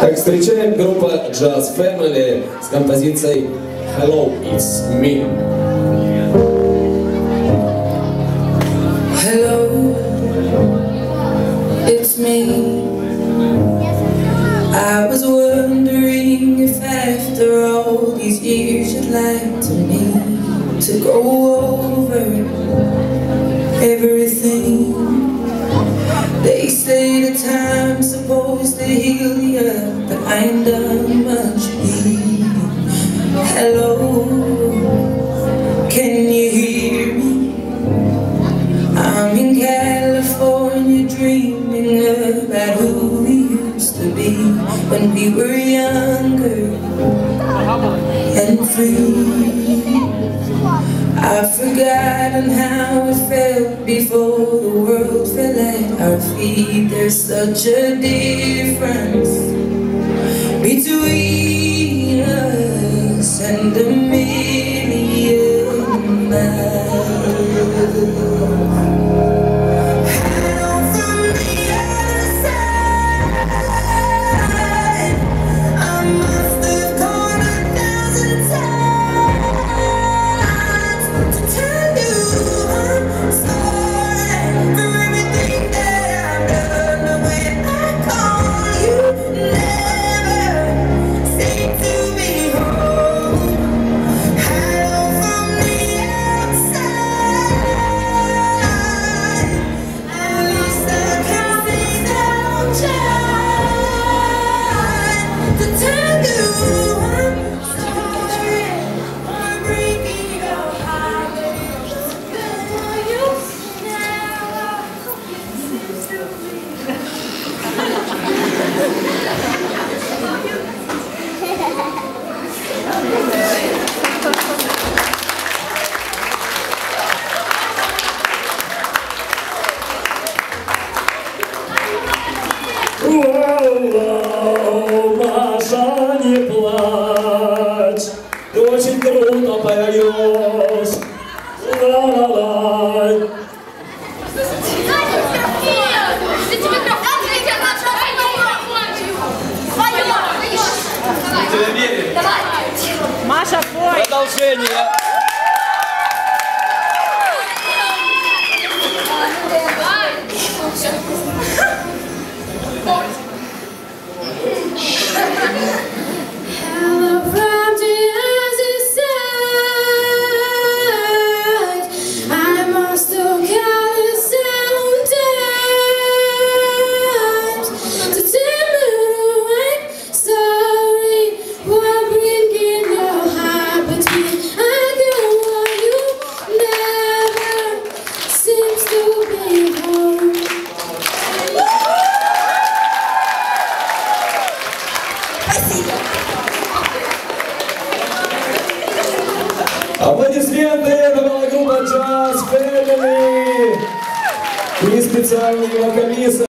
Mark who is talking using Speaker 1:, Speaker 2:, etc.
Speaker 1: Так, встречаем группа Jazz Family с композицией Hello, it's me.
Speaker 2: Hello, it's me. I was wondering if after all these years you'd like to me to go I ain't done much healing. Hello, can you hear me? I'm in California dreaming about who we used to be when we were younger and free. I've forgotten how it felt before the world fell at our feet. There's such a difference between 谢谢你
Speaker 1: Аплодисменты, это была группа Jazz Family. И специальный вокалист